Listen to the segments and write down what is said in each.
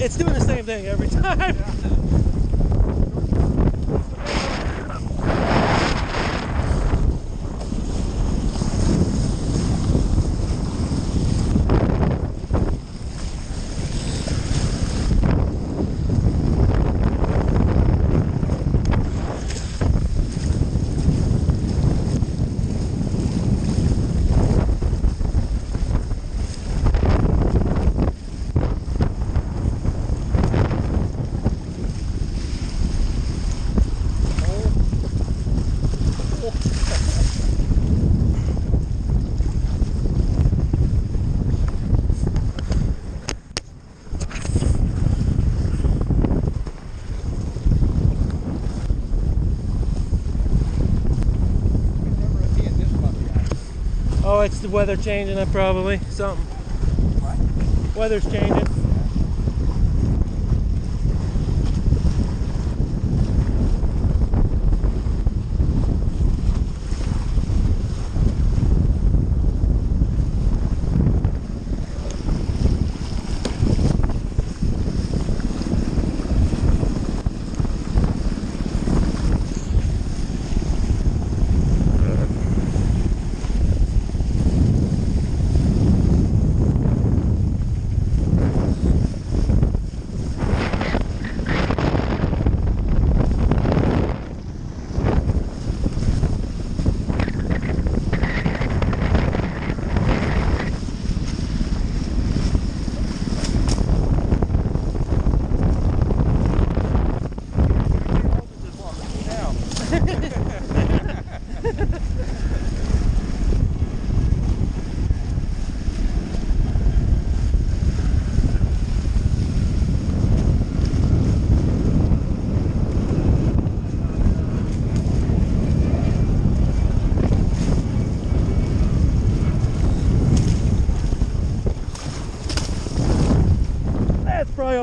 it's doing the same thing every time. Yeah. Oh, it's the weather changing probably. Something. Weather's changing.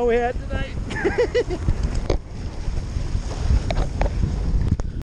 We had tonight.